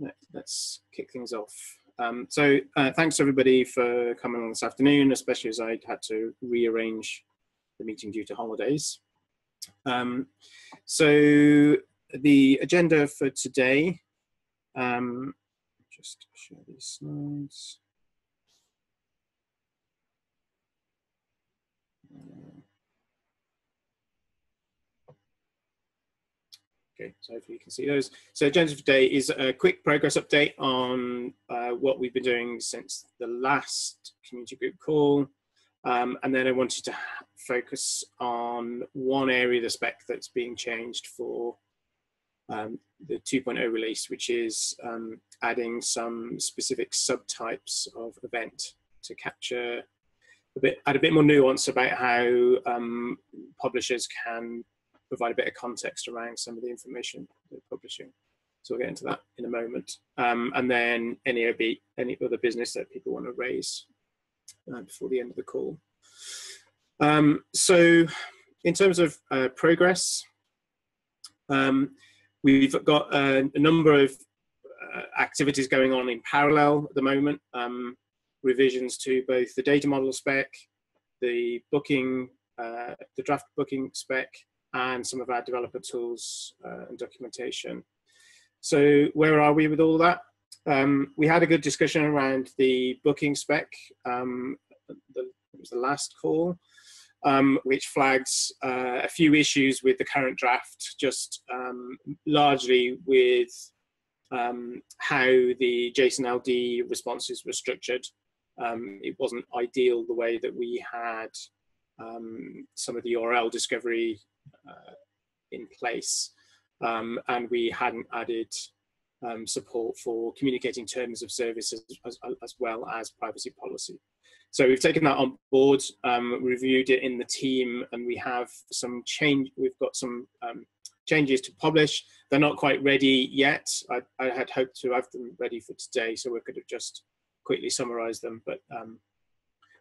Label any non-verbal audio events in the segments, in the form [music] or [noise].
let, us kick things off. Um, so uh, thanks everybody for coming on this afternoon, especially as I had to rearrange the meeting due to holidays. Um, so the agenda for today, um, just share these slides. Okay, so hopefully you can see those. So agenda for today is a quick progress update on uh, what we've been doing since the last community group call. Um, and then I wanted to focus on one area of the spec that's being changed for um, the 2.0 release, which is um, adding some specific subtypes of event to capture a bit, add a bit more nuance about how um, publishers can provide a bit of context around some of the information they're publishing. So we'll get into that in a moment. Um, and then any, any other business that people want to raise uh, before the end of the call. Um, so in terms of uh, progress, um, we've got a, a number of uh, activities going on in parallel at the moment. Um, revisions to both the data model spec, the booking, uh, the draft booking spec, and some of our developer tools uh, and documentation. So where are we with all that? Um, we had a good discussion around the booking spec. Um, the, it was the last call, um, which flags uh, a few issues with the current draft, just um, largely with um, how the JSON LD responses were structured. Um, it wasn't ideal the way that we had some of the URL discovery in place. Um, and we hadn't added um, support for communicating terms of service as, as, as, well as privacy policy. So we've taken that on board, um, reviewed it in the team, and we have some change. We've got some um, changes to publish. They're not quite ready yet. I, I, had hoped to have them ready for today, so we could have just quickly summarized them. But um,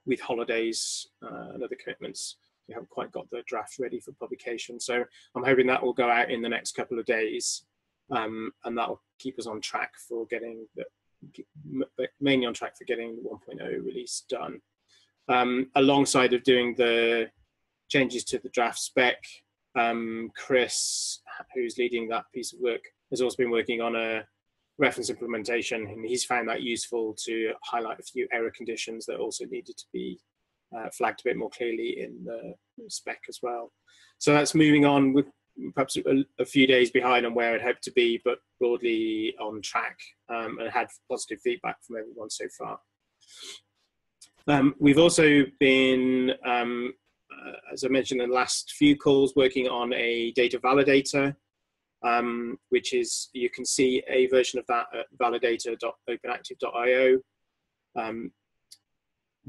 with holidays uh, and other commitments, we haven't quite got the draft ready for publication. So I'm hoping that will go out in the next couple of days, um, and that'll keep us on track for getting the mainly on track for getting the 1.0 release done. Um, alongside of doing the changes to the draft spec, um, Chris, who's leading that piece of work, has also been working on a reference implementation, and he's found that useful to highlight a few error conditions that also needed to be uh, flagged a bit more clearly in the spec as well. So that's moving on with perhaps a, a few days behind on where I'd hoped to be, but broadly on track um, and had positive feedback from everyone so far. Um, we've also been, um, uh, as I mentioned in the last few calls, working on a data validator, um, which is, you can see a version of that at validator.openactive.io. Um,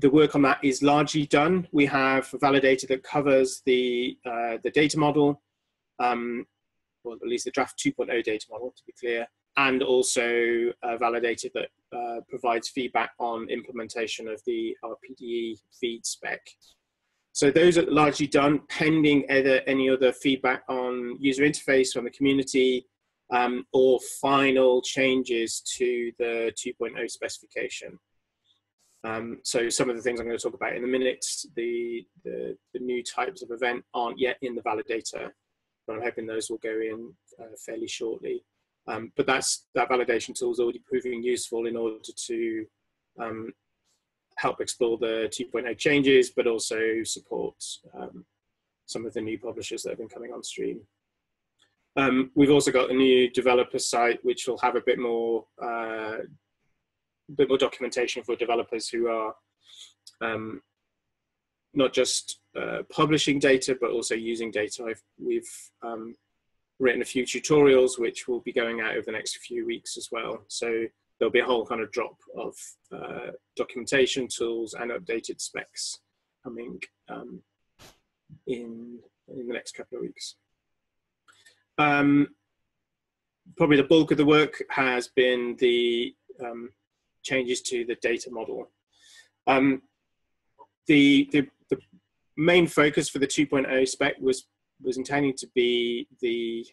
the work on that is largely done. We have a validator that covers the, uh, the data model, um, or at least the draft 2.0 data model to be clear, and also a validator that uh, provides feedback on implementation of the RPDE feed spec. So those are largely done pending either any other feedback on user interface from the community um, or final changes to the 2.0 specification. Um, so some of the things I'm going to talk about in a minute, the, the, the, new types of event aren't yet in the validator, but I'm hoping those will go in uh, fairly shortly. Um, but that's, that validation tool is already proving useful in order to um, help explore the 2.0 changes, but also support um, some of the new publishers that have been coming on stream. Um, we've also got a new developer site, which will have a bit more uh, bit more documentation for developers who are um, not just uh, publishing data, but also using data. I've, we've um, written a few tutorials which will be going out over the next few weeks as well. So there'll be a whole kind of drop of uh, documentation tools and updated specs coming um, in, in the next couple of weeks. Um, probably the bulk of the work has been the um, changes to the data model. Um, the, the, the, main focus for the 2.0 spec was, was intending to be the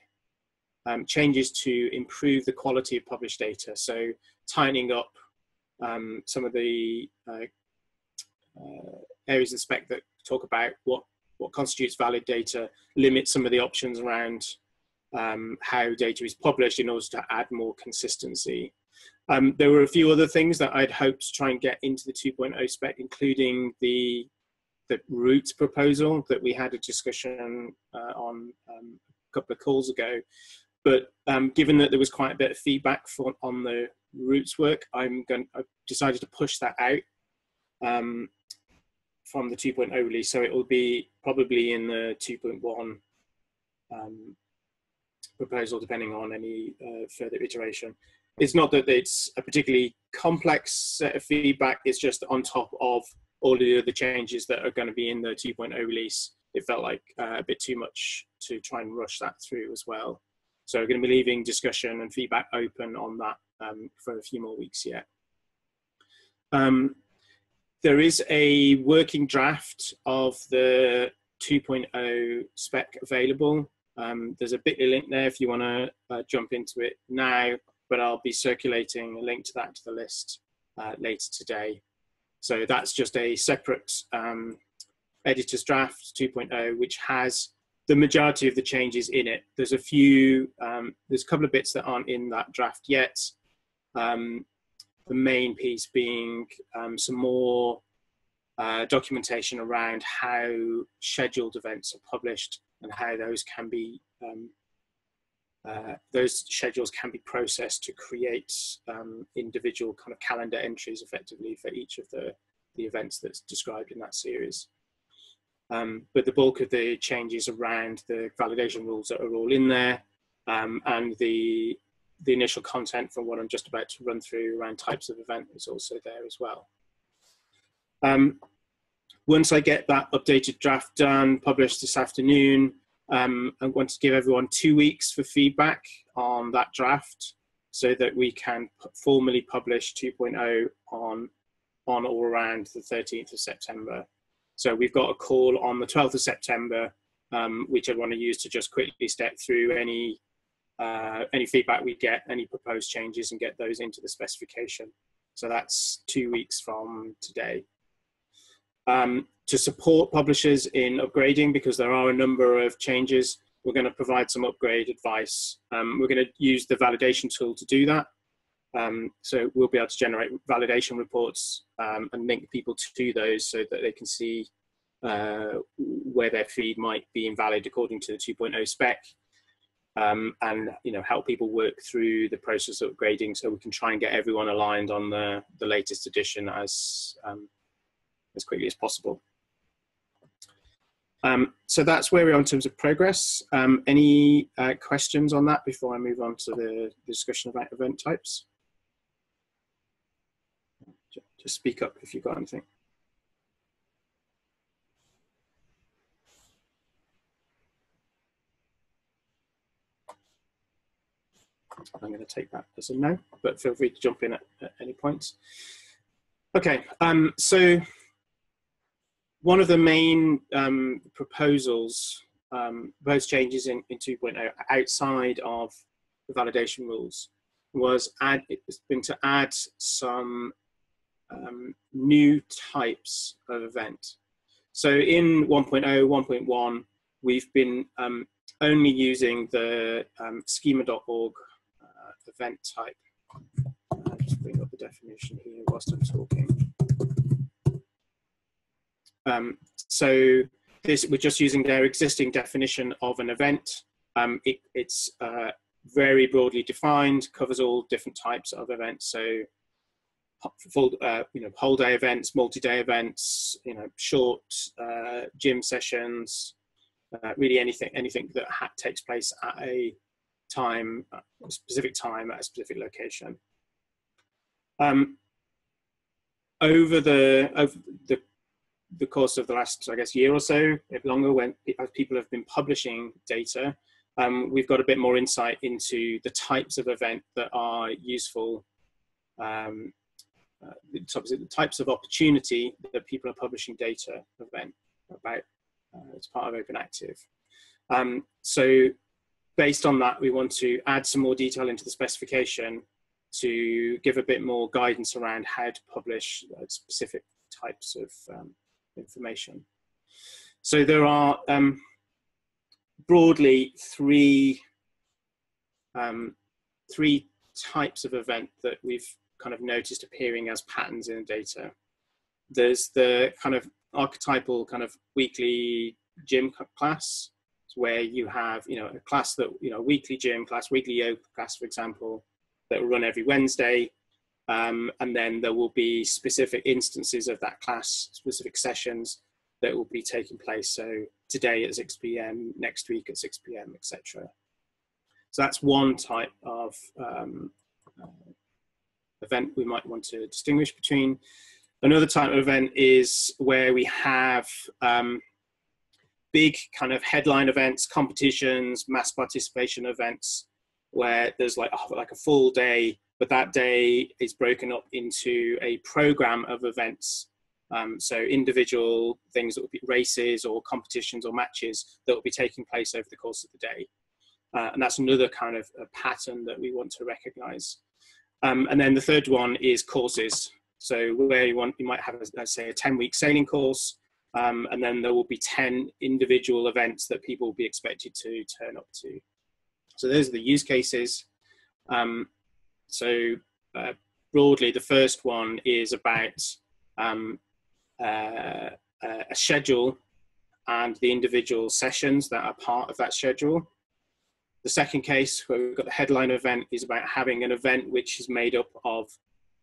um, changes to improve the quality of published data. So tightening up um, some of the uh, uh, areas in spec that talk about what, what constitutes valid data, limit some of the options around um, how data is published in order to add more consistency. Um, there were a few other things that I'd hoped to try and get into the 2.0 spec, including the the route proposal that we had a discussion uh, on um, a couple of calls ago. But um, given that there was quite a bit of feedback for, on the routes work, I'm going. I decided to push that out um, from the 2.0 release, so it will be probably in the 2.1 um, proposal, depending on any uh, further iteration. It's not that it's a particularly complex set of feedback. It's just on top of all the other changes that are going to be in the 2.0 release. It felt like uh, a bit too much to try and rush that through as well. So we're going to be leaving discussion and feedback open on that um, for a few more weeks yet. Um, there is a working draft of the 2.0 spec available. Um, there's a bit.ly link there if you want to uh, jump into it now, but I'll be circulating a link to that to the list uh, later today. So that's just a separate um, editor's draft 2.0, which has the majority of the changes in it. There's a few, um, there's a couple of bits that aren't in that draft yet. Um, the main piece being um, some more uh, documentation around how scheduled events are published and how those can be um, uh, those schedules can be processed to create um, individual kind of calendar entries effectively for each of the, the events that's described in that series. Um, but the bulk of the changes around the validation rules that are all in there um, and the, the initial content from what I'm just about to run through around types of event is also there as well. Um, once I get that updated draft done, published this afternoon, um, I want to give everyone two weeks for feedback on that draft so that we can formally publish 2.0 on, on or around the 13th of September. So we've got a call on the 12th of September, um, which I'd want to use to just quickly step through any, uh, any feedback we get, any proposed changes and get those into the specification. So that's two weeks from today um, to support publishers in upgrading because there are a number of changes. We're going to provide some upgrade advice. Um, we're going to use the validation tool to do that. Um, so we'll be able to generate validation reports um, and link people to those so that they can see uh, where their feed might be invalid according to the 2.0 spec. Um, and you know help people work through the process of upgrading so we can try and get everyone aligned on the, the latest edition as um, as quickly as possible. Um, so that's where we are in terms of progress. Um, any uh, questions on that before I move on to the, discussion about event types? Just speak up if you've got anything. I'm going to take that as a no, but feel free to jump in at, at any point. Okay, um, so one of the main um, proposals, um, proposed changes in, in 2.0 outside of the validation rules was add, it's been to add some um, new types of event. So in 1.0, 1.1, we've been um, only using the um, schema.org uh, event type. I'll just bring up the definition here whilst I'm talking. Um, so this, we're just using their existing definition of an event. Um, it, it's uh, very broadly defined, covers all different types of events. So full, uh, you know, whole day events, multi-day events, you know, short uh, gym sessions, uh, really anything, anything that takes place at a time, a specific time at a specific location. Um, over the over the the course of the last, I guess, year or so, if longer, when people have been publishing data, um, we've got a bit more insight into the types of event that are useful, um, uh, the types of opportunity that people are publishing data event about uh, as part of Open Active. Um, so based on that, we want to add some more detail into the specification to give a bit more guidance around how to publish uh, specific types of um, information. So there are um, broadly three um, three types of event that we've kind of noticed appearing as patterns in the data. There's the kind of archetypal kind of weekly gym class where you have you know a class that you know weekly gym class weekly yoga class for example that will run every wednesday um, and then there will be specific instances of that class specific sessions that will be taking place. So today at 6 p.m next week at 6 p.m etc so that's one type of um, uh, event we might want to distinguish between. Another type of event is where we have um, big kind of headline events, competitions, mass participation events, where there's like a, like a full day, but that day is broken up into a program of events. Um, so individual things that will be races or competitions or matches that will be taking place over the course of the day. Uh, and that's another kind of pattern that we want to recognize. Um, and then the third one is courses. So where you want, you might have, a, let's say, a 10 week sailing course, um, and then there will be 10 individual events that people will be expected to turn up to. So those are the use cases. Um, so uh, broadly, the first one is about um, uh, a schedule and the individual sessions that are part of that schedule. The second case, where we've got the headline event, is about having an event which is made up of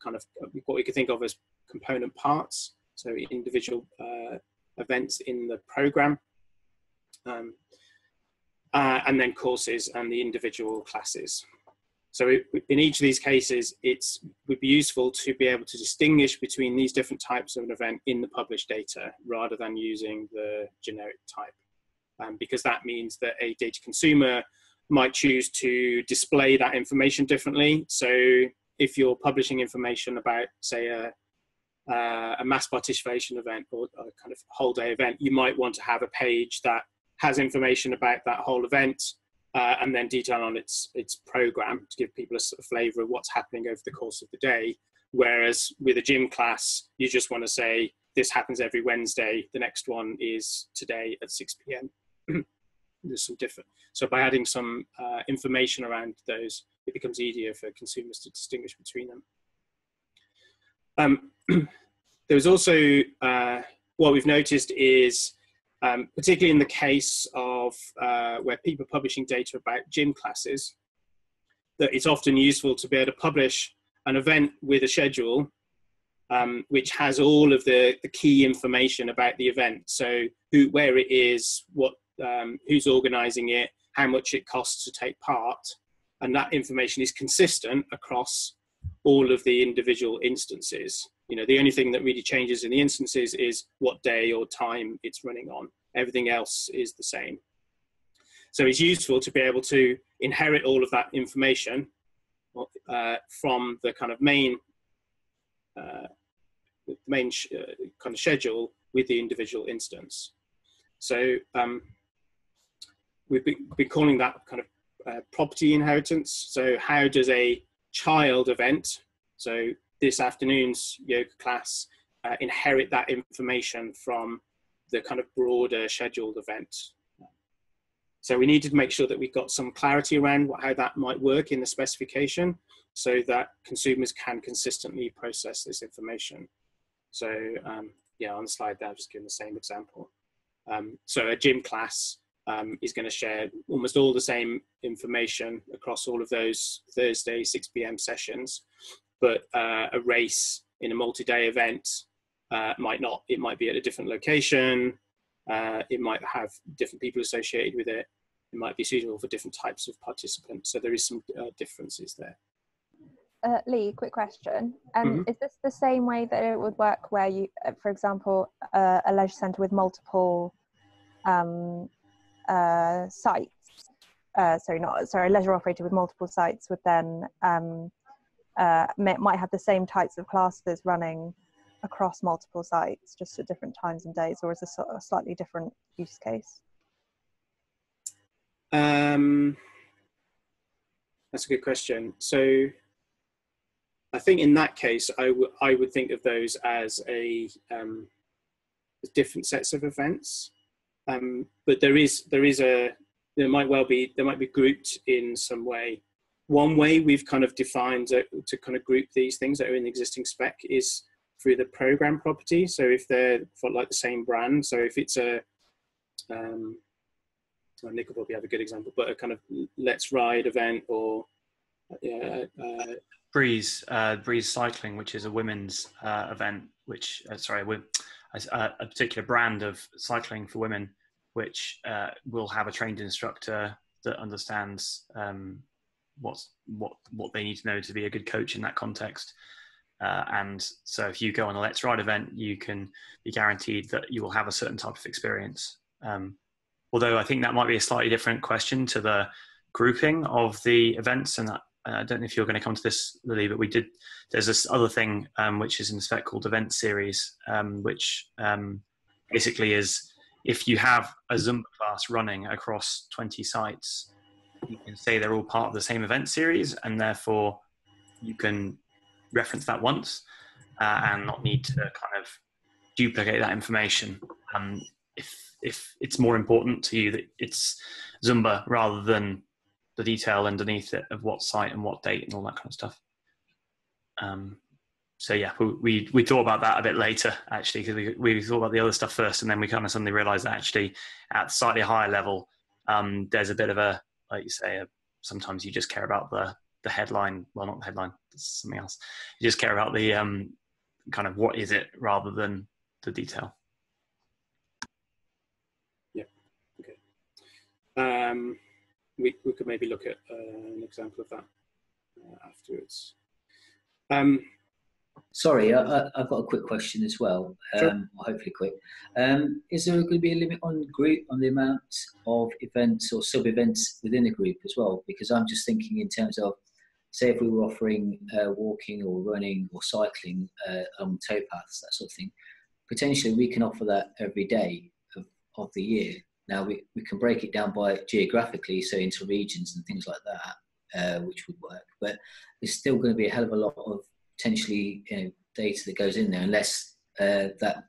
kind of what we could think of as component parts, so individual uh, events in the program. Um, uh, and then courses and the individual classes. So it, in each of these cases, it would be useful to be able to distinguish between these different types of an event in the published data rather than using the generic type. Um, because that means that a data consumer might choose to display that information differently. So if you're publishing information about, say, a, uh, a mass participation event or a kind of whole day event, you might want to have a page that has information about that whole event uh, and then detail on its its program to give people a sort of flavor of what's happening over the course of the day. Whereas with a gym class, you just want to say this happens every Wednesday. The next one is today at 6 p.m. [clears throat] There's some different. So by adding some uh, information around those, it becomes easier for consumers to distinguish between them. Um, [clears throat] there's also uh, what we've noticed is, um, particularly in the case of uh, where people are publishing data about gym classes, that it's often useful to be able to publish an event with a schedule um, which has all of the, the key information about the event. So who, where it is, what, um, who's organising it, how much it costs to take part, and that information is consistent across all of the individual instances. You know, the only thing that really changes in the instances is what day or time it's running on. Everything else is the same. So it's useful to be able to inherit all of that information uh, from the kind of main uh, main uh, kind of schedule with the individual instance. So um, we've been, been, calling that kind of uh, property inheritance. So how does a child event, so this afternoon's yoga class, uh, inherit that information from the kind of broader scheduled event. So we needed to make sure that we got some clarity around what, how that might work in the specification so that consumers can consistently process this information. So um, yeah, on the slide there, I've just given the same example. Um, so a gym class um, is going to share almost all the same information across all of those Thursday 6 p.m. sessions, but uh, a race in a multi-day event uh, might not. It might be at a different location. Uh, it might have different people associated with it. It might be suitable for different types of participants. So there is some uh, differences there. Uh, Lee, quick question. Um, mm-hmm. Is this the same way that it would work where you, uh, for example, a leisure centre with multiple um, uh, sites, uh, sorry, not sorry, a leisure operator with multiple sites would then um, uh, may, might have the same types of classes running across multiple sites, just at different times and days, or is this a slightly different use case? Um, that's a good question. So I think in that case, I, would think of those as a um, different sets of events. Um, but there is there is a there might well be there might be grouped in some way. One way we've kind of defined to, to kind of group these things that are in the existing spec is through the program property. So if they're for like the same brand, so if it's a um, well, Nick will probably have a good example, but a kind of let's ride event or yeah, uh, Breeze, uh, Breeze Cycling, which is a women's uh, event, which uh, sorry, a, a, particular brand of cycling for women, which uh, will have a trained instructor that understands um, what's what what they need to know to be a good coach in that context. Uh, and so, if you go on a Let's Ride event, you can be guaranteed that you will have a certain type of experience. Um, although I think that might be a slightly different question to the grouping of the events, and I don't know if you're going to come to this, Lily, but we did. There's this other thing um, which is in the spec called event series, um, which um, basically is if you have a Zumba class running across 20 sites, you can say they're all part of the same event series, and therefore you can reference that once uh, and not need to kind of duplicate that information. Um, if if it's more important to you that it's Zumba rather than the detail underneath it of what site and what date and all that kind of stuff. Um, so yeah, we, we, thought about that a bit later actually because we we thought about the other stuff first, and then we kind of suddenly realised that actually at slightly higher level, um, there's a bit of a like you say, a, sometimes you just care about the the headline. Well, not the headline, something else. You just care about the um, kind of what is it rather than the detail. Yeah. Okay. Um, we, we could maybe look at uh, an example of that uh, afterwards. Um, Sorry, I, have got a quick question as well. Um, sure. Hopefully, quick. Um, is there going to be a limit on group on the amount of events or sub events within a group as well? Because I'm just thinking in terms of, say, if we were offering uh, walking or running or cycling uh, on towpaths, that sort of thing, potentially we can offer that every day of, of the year. Now we, we can break it down by geographically, so into regions and things like that, uh, which would work. But there's still going to be a hell of a lot of potentially you know, data that goes in there, unless uh, that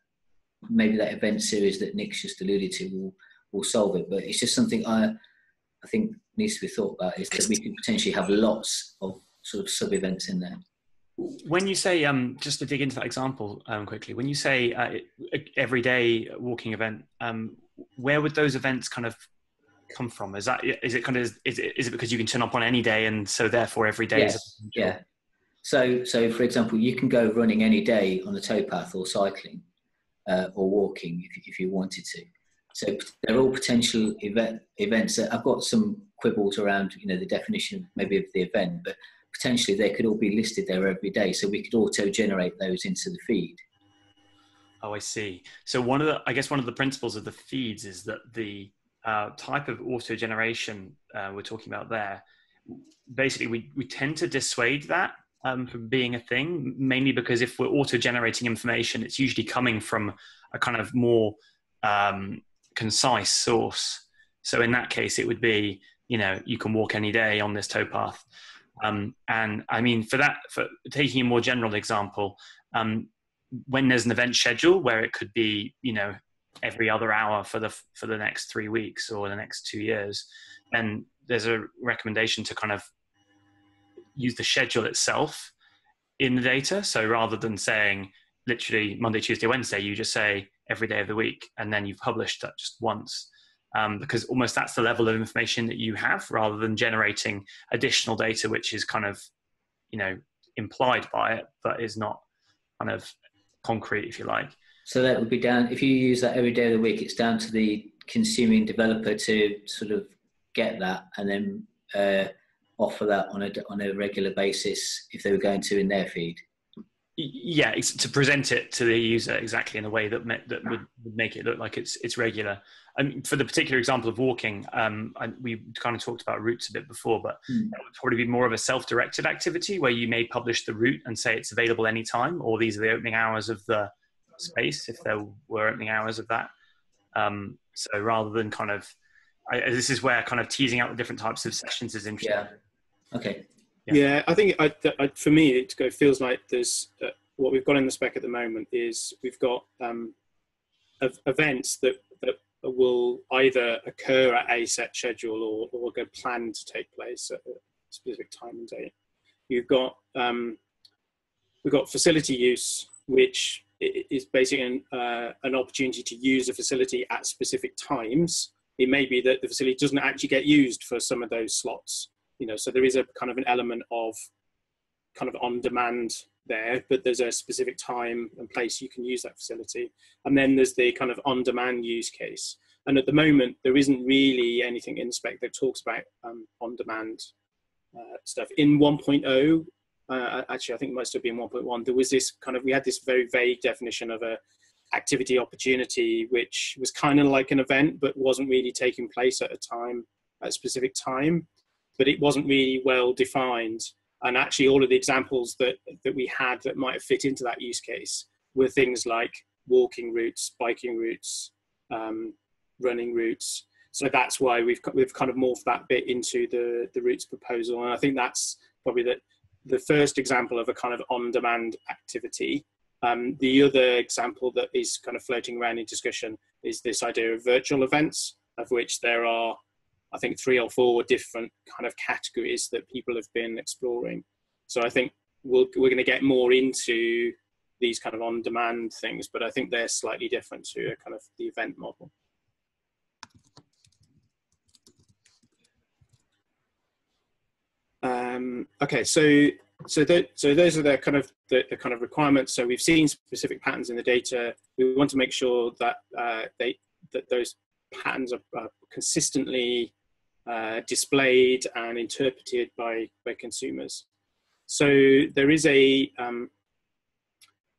maybe that event series that Nick's just alluded to will will solve it. But it's just something I I think needs to be thought about is that we could potentially have lots of sort of sub events in there. When you say, um, just to dig into that example um, quickly, when you say uh, everyday walking event, um, where would those events kind of come from? Is that is it kind of is it, is it because you can turn up on any day and so therefore every day yes. is a yeah. So so for example, you can go running any day on the towpath or cycling uh, or walking if, if you wanted to. So they're all potential event, events. I've got some quibbles around you know the definition maybe of the event, but potentially they could all be listed there every day. So we could auto generate those into the feed. Oh, I see. So one of the, I guess one of the principles of the feeds is that the uh, type of auto generation uh, we're talking about there, basically we, we tend to dissuade that um, from being a thing, mainly because if we're auto generating information, it's usually coming from a kind of more um, concise source. So in that case, it would be, you know, you can walk any day on this towpath. Um, and I mean, for that, for taking a more general example, um, when there's an event schedule where it could be you know every other hour for the for the next three weeks or the next two years then there's a recommendation to kind of use the schedule itself in the data so rather than saying literally monday tuesday wednesday you just say every day of the week and then you've published that just once um, because almost that's the level of information that you have rather than generating additional data which is kind of you know implied by it but is not kind of concrete, if you like. So that would be down, if you use that every day of the week, it's down to the consuming developer to sort of get that and then uh, offer that on a, on a regular basis if they were going to in their feed. Yeah, to present it to the user exactly in a way that that would, would make it look like it's it's regular. And for the particular example of walking, um, I, we kind of talked about routes a bit before, but mm. that would probably be more of a self-directed activity where you may publish the route and say it's available anytime, or these are the opening hours of the space if there were opening hours of that. Um, so rather than kind of, I, this is where kind of teasing out the different types of sessions is interesting. Yeah. Okay. Yeah, yeah I think I, I, for me it feels like there's uh, what we've got in the spec at the moment is we've got um, events that that will either occur at a set schedule or, or go planned to take place at a specific time and date. You've got um, we've got facility use, which is basically an, uh, an opportunity to use a facility at specific times. It may be that the facility doesn't actually get used for some of those slots, you know. So there is a kind of an element of kind of on demand there, but there's a specific time and place you can use that facility. And then there's the kind of on demand use case. And at the moment, there isn't really anything in spec that talks about um, on demand uh, stuff. In 1.0, uh, actually, I think it must have been 1.1, there was this kind of, we had this very vague definition of a activity opportunity, which was kind of like an event, but wasn't really taking place at a time, at a specific time. But it wasn't really well defined. And actually all of the examples that that we had that might fit into that use case were things like walking routes biking routes um, running routes. So that's why we've we've kind of morphed that bit into the the routes proposal. And i think that's probably the the first example of a kind of on demand activity. Um, the other example that is kind of floating around in discussion is this idea of virtual events of which there are I think three or four different kind of categories that people have been exploring. So I think we'll, we're going to get more into these kind of on-demand things, but I think they're slightly different to a kind of the event model. Um, okay, so so so those are the kind of the, the, kind of requirements. So we've seen specific patterns in the data. We want to make sure that uh, they that those patterns are, are consistently uh, displayed and interpreted by, by consumers. So there is a um,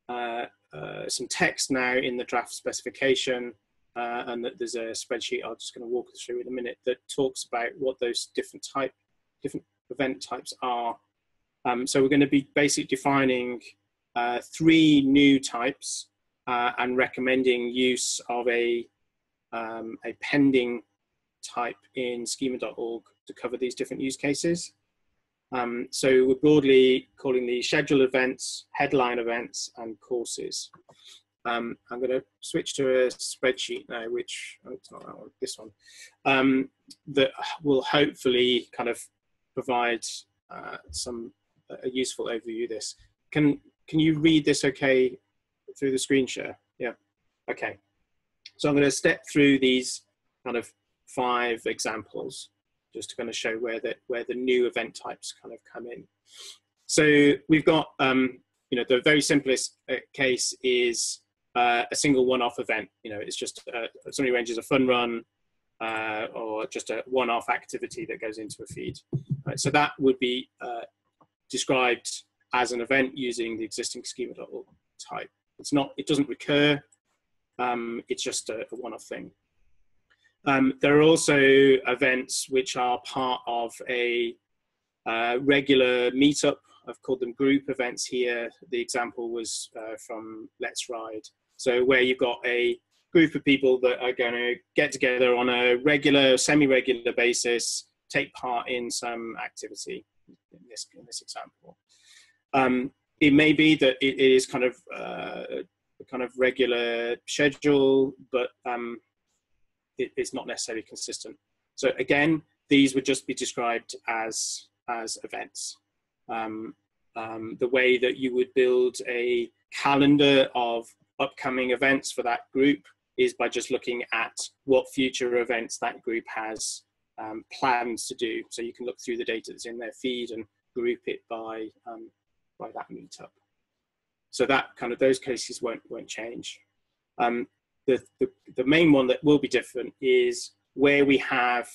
uh, uh, some text now in the draft specification, uh, and that there's a spreadsheet I'm just going to walk through in a minute that talks about what those different type, different event types are. Um, so we're going to be basically defining uh, three new types uh, and recommending use of a um, a pending type in schema.org to cover these different use cases. Um, so we're broadly calling these schedule events, headline events, and courses. Um, I'm going to switch to a spreadsheet now, which oh, it's not that one, this one, um, that will hopefully kind of provide uh, some a useful overview of this. Can can you read this okay through the screen share? Yeah. Okay. So I'm going to step through these kind of five examples just to kind of show where the where the new event types kind of come in. So we've got um, you know the very simplest uh, case is uh, a single one-off event. You know, it's just uh, somebody arranges a fun run uh, or just a one-off activity that goes into a feed. Right, so that would be uh, described as an event using the existing schema.org type. It's not. It doesn't recur. Um, it's just a, a one-off thing. Um, there are also events which are part of a uh, regular meetup. I've called them group events here. The example was uh, from Let's Ride. So where you've got a group of people that are going to get together on a regular, semi-regular basis, take part in some activity in this, in this example. Um, it may be that it is kind of uh, a kind of regular schedule, but um, it, it's not necessarily consistent. So again, these would just be described as as events. Um, um, the way that you would build a calendar of upcoming events for that group is by just looking at what future events that group has um, plans to do. So you can look through the data that's in their feed and group it by um, by that meetup. So that kind of those cases won't won't change. Um, the, the, the main one that will be different is where we have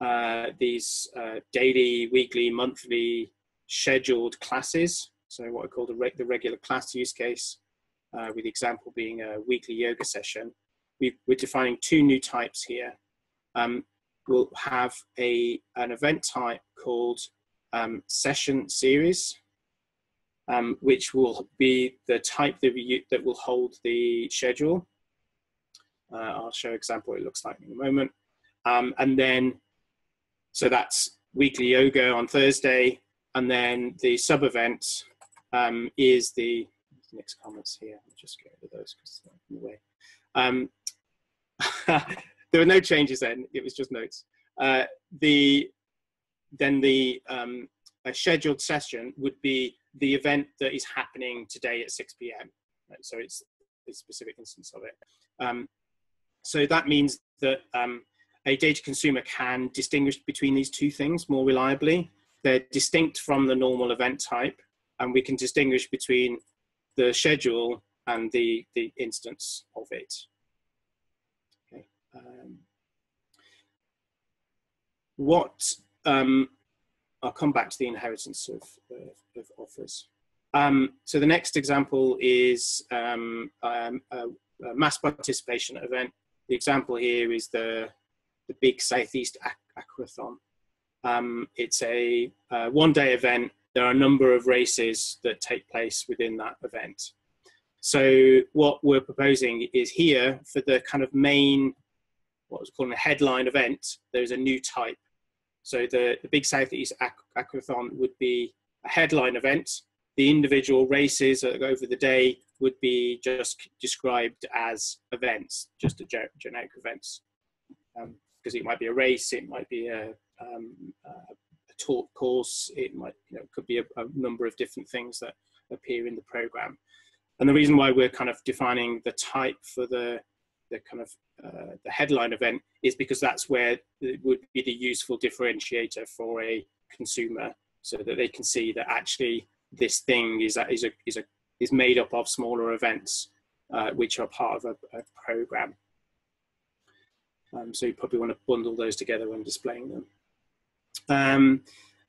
uh, these uh, daily, weekly, monthly scheduled classes. So what I call the, re the regular class use case, uh, with the example being a weekly yoga session. we are defining two new types here. Um, we'll have a, an event type called um, session series, um, which will be the type that, we, that will hold the schedule. Uh, I'll show example what it looks like in a moment. Um, and then, so that's weekly yoga on Thursday, and then the sub event um, is the next comments here. I'll just get rid of those because they're in the way. Um, [laughs] there were no changes then. It was just notes. Uh, the then the um, scheduled session would be the event that is happening today at 6 p.m. Right? So it's a specific instance of it. Um, so that means that um, a data consumer can distinguish between these two things more reliably. They're distinct from the normal event type, and we can distinguish between the schedule and the, the instance of it. Okay. Um, what um, I'll come back to the inheritance of, of, of offers. Um, so the next example is um, um, a, a, mass participation event. The example here is the, the big Southeast Aquathon. Um, it's a, a one-day event. There are a number of races that take place within that event. So what we're proposing is here for the kind of main, what was called a headline event, there's a new type. So the, the Big Southeast Aquathon would be a headline event. The individual races over the day would be just described as events, just a generic events. Because um, it might be a race, it might be a, um, a taught course, it might, you know, could be a, a number of different things that appear in the program. And the reason why we're kind of defining the type for the the kind of uh, the headline event is because that's where it would be the useful differentiator for a consumer so that they can see that actually this thing is a, is a, is a is made up of smaller events uh, which are part of a, a program. Um, so you probably want to bundle those together when displaying them. Um,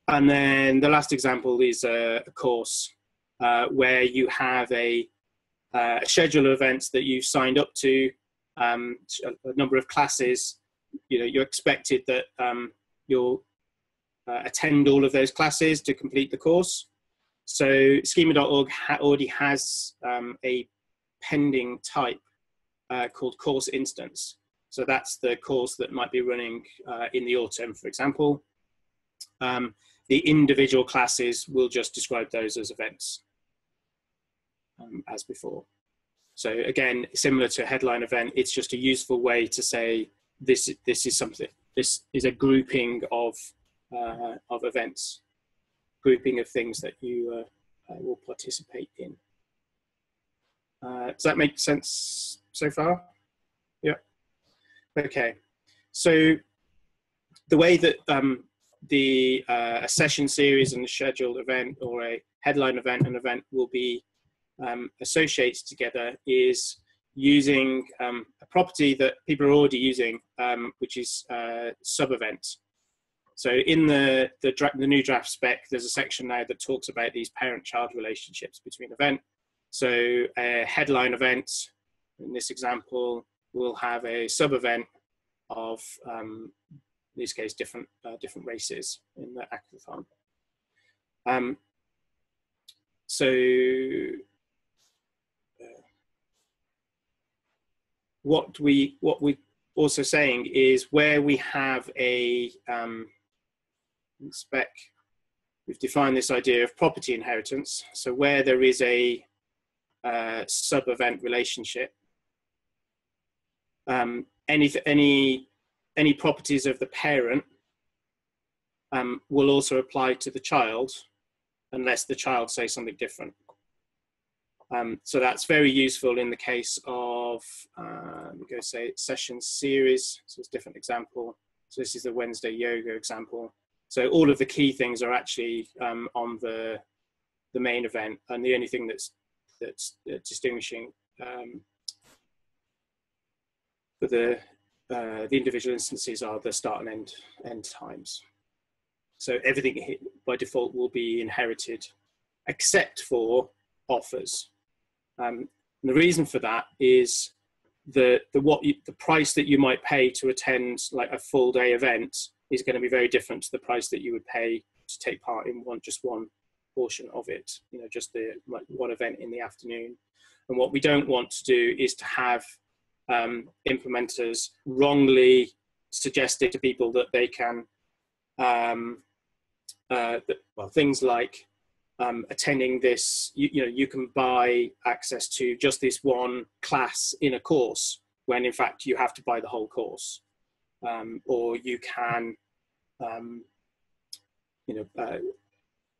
and then the last example is a, a course uh, where you have a, uh, a schedule of events that you've signed up to um, a, number of classes, you know, you're expected that um, you'll uh, attend all of those classes to complete the course. So schema.org ha already has um, a pending type uh, called course instance. So that's the course that might be running uh, in the autumn, for example. Um, the individual classes will just describe those as events um, as before. So again, similar to a headline event, it's just a useful way to say this this is something. This is a grouping of uh, of events, grouping of things that you uh, uh, will participate in. Uh, does that make sense so far? Yeah. Okay. So the way that um, the uh, a session series and a scheduled event or a headline event and event will be um, associates together is using um, a property that people are already using, um, which is uh, sub-events. So in the, the, the, new draft spec, there's a section now that talks about these parent-child relationships between event. So a headline event, in this example, will have a sub-event of, um, in this case, different, uh, different races in the aquathon. Um, so what we what we also saying is where we have a um, spec, we've defined this idea of property inheritance. So where there is a uh, sub-event relationship, um, any any any properties of the parent um, will also apply to the child, unless the child says something different. Um, so that's very useful in the case of, we go say session series. So it's a different example. So this is the Wednesday yoga example. So all of the key things are actually um, on the the main event, and the only thing that's that's uh, distinguishing um, for the uh, the individual instances are the start and end end times. So everything by default will be inherited, except for offers. Um, and the reason for that is the the what you, the price that you might pay to attend like a full day event is going to be very different to the price that you would pay to take part in one just one portion of it. You know, just the like one event in the afternoon. And what we don't want to do is to have um, implementers wrongly suggesting to people that they can um, uh, well, things like um, attending this, you, you, know, you can buy access to just this one class in a course when in fact you have to buy the whole course. Um, or you can, um, you know, uh,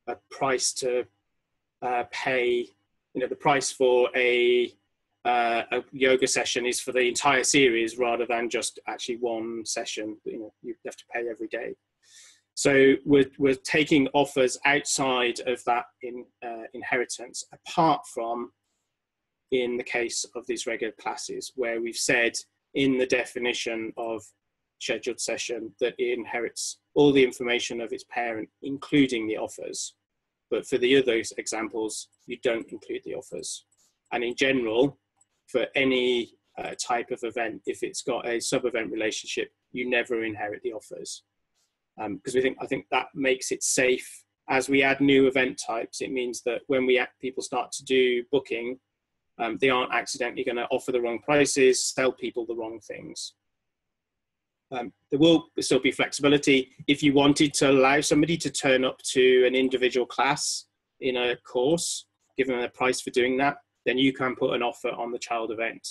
a price to uh, pay, you know, the price for a, uh, a yoga session is for the entire series rather than just actually one session. You know, you have to pay every day. So we're, we're taking offers outside of that in, uh, inheritance, apart from in the case of these regular classes, where we've said in the definition of scheduled session that it inherits all the information of its parent, including the offers. But for the other examples, you don't include the offers. And in general, for any uh, type of event, if it's got a sub-event relationship, you never inherit the offers because um, we think I think that makes it safe. As we add new event types, it means that when we people start to do booking, um, they aren't accidentally going to offer the wrong prices, sell people the wrong things. Um, there will still be flexibility if you wanted to allow somebody to turn up to an individual class in a course, give them a price for doing that, then you can put an offer on the child event.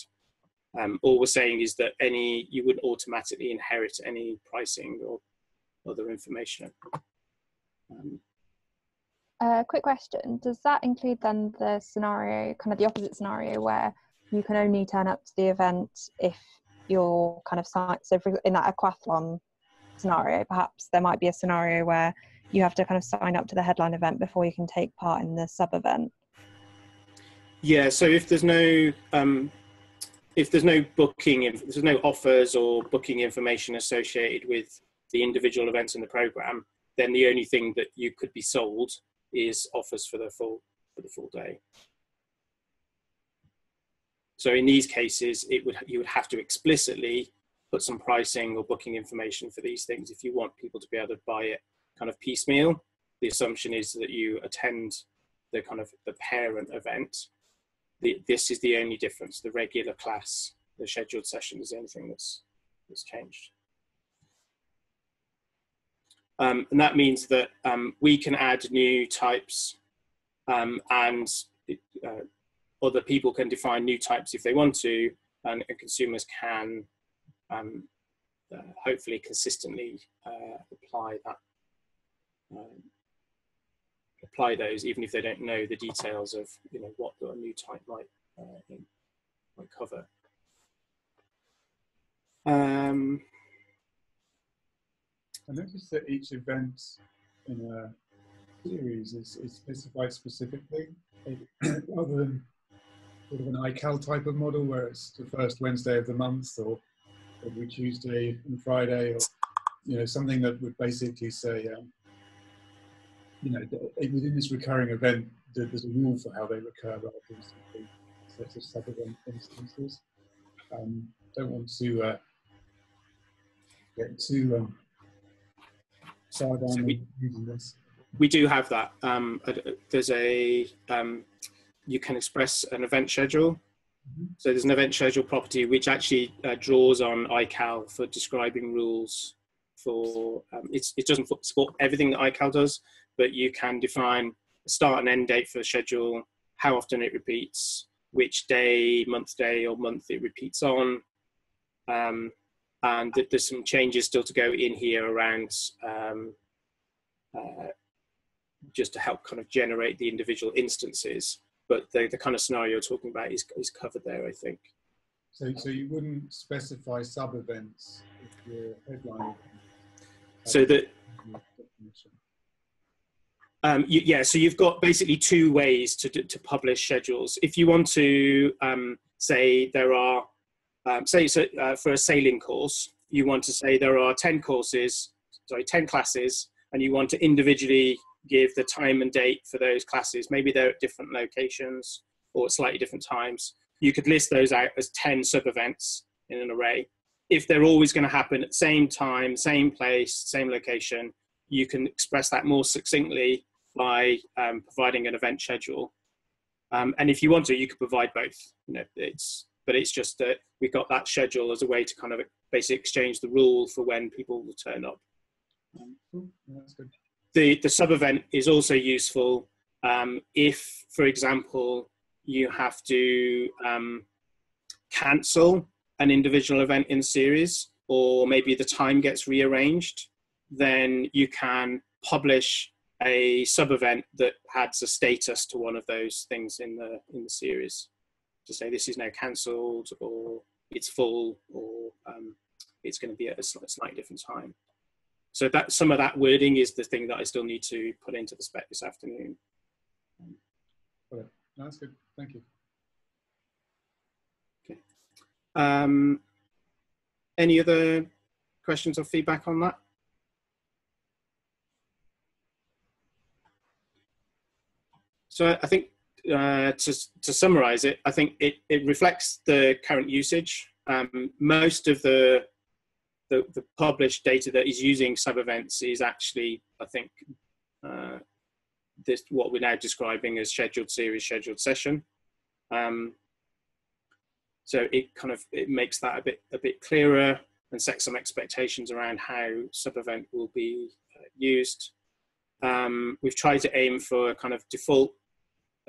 Um, all we're saying is that any you wouldn't automatically inherit any pricing or other information. Um, uh, quick question: Does that include then the scenario, kind of the opposite scenario, where you can only turn up to the event if you're kind of so for, in that aquathlon scenario, perhaps there might be a scenario where you have to kind of sign up to the headline event before you can take part in the sub event. Yeah. So if there's no um, if there's no booking, if there's no offers or booking information associated with the individual events in the program, then the only thing that you could be sold is offers for the full for the full day. So in these cases, it would you would have to explicitly put some pricing or booking information for these things if you want people to be able to buy it kind of piecemeal. The assumption is that you attend the kind of the parent event. The, this is the only difference. The regular class, the scheduled session is the only thing that's that's changed. Um, and that means that um, we can add new types um, and uh, other people can define new types if they want to, and, and consumers can um, uh, hopefully consistently uh, apply that. Um, apply those even if they don't know the details of you know what a new type might uh, might cover. Um, I noticed that each event in a series is, is specified specifically, [clears throat] rather than sort of an iCal type of model where it's the first Wednesday of the month or every Tuesday and Friday, or you know something that would basically say, um, you know, within this recurring event, there's a rule for how they recur rather than simply sets of sub-event instances. Um, don't want to uh, get too um, so we, we do have that. Um, there's a um, you can express an event schedule. Mm-hmm. So there's an event schedule property which actually uh, draws on iCal for describing rules. For um, it doesn't support everything that iCal does, but you can define a start and end date for the schedule, how often it repeats, which day, month, day, or month it repeats on. Um, and there's some changes still to go in here around um, uh, just to help kind of generate the individual instances. But the, the kind of scenario you're talking about is, is covered there, I think. So, so you wouldn't specify sub events if your headline. So that. Um, you, yeah, so you've got basically two ways to, to publish schedules. If you want to um, say there are um, say so, uh, for a sailing course, you want to say there are 10 courses, sorry, 10 classes, and you want to individually give the time and date for those classes. Maybe they're at different locations or at slightly different times. You could list those out as 10 sub events in an array. If they're always going to happen at the same time, same place, same location, you can express that more succinctly by um, providing an event schedule. Um, and if you want to, you could provide both. You know, it's but it's just that we've got that schedule as a way to kind of basically exchange the rule for when people will turn up. That's good. the, the sub event is also useful um, if, for example, you have to um, cancel an individual event in the series, or maybe the time gets rearranged, then you can publish a sub event that adds a status to one of those things in the in the series to say this is now cancelled or it's full or um, it's going to be at a slightly different time. So that some of that wording is the thing that I still need to put into the spec this afternoon. Okay. that's good. Thank you. Okay. Um, any other questions or feedback on that? So I think uh, to, to summarize it, I think it, it reflects the current usage. Um, most of the, the, the published data that is using sub events is actually, I think, uh, this what we're now describing as scheduled series, scheduled session. Um, so it kind of it makes that a bit a bit clearer and sets some expectations around how sub event will be uh, used. Um, we've tried to aim for a kind of default